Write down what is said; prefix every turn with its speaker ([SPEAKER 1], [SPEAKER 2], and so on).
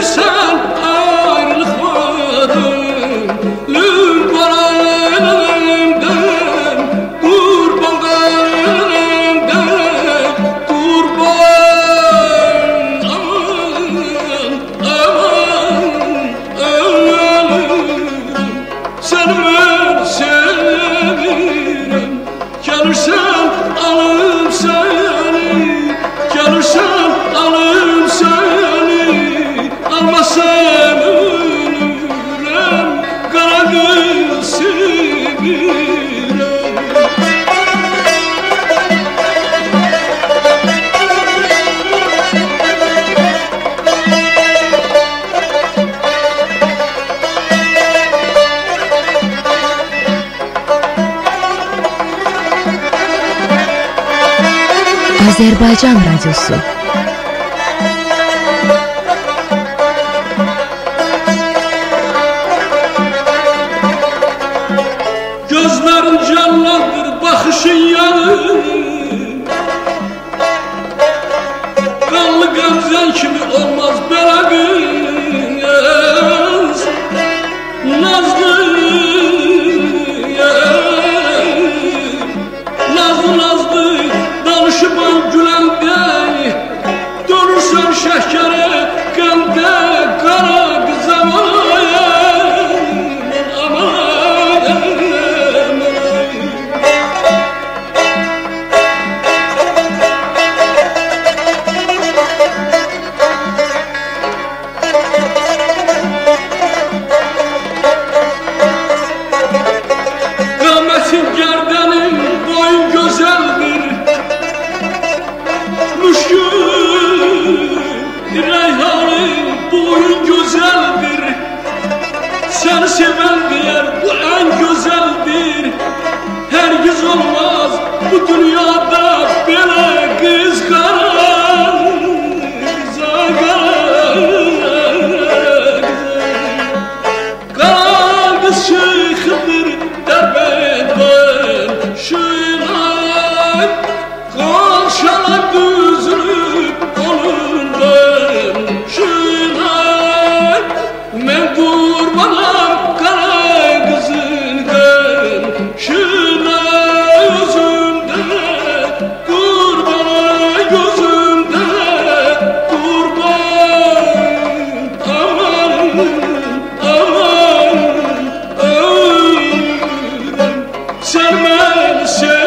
[SPEAKER 1] Eleşlemirsen
[SPEAKER 2] Azerbaycan Radyosu
[SPEAKER 1] Seni seven diyer silêncio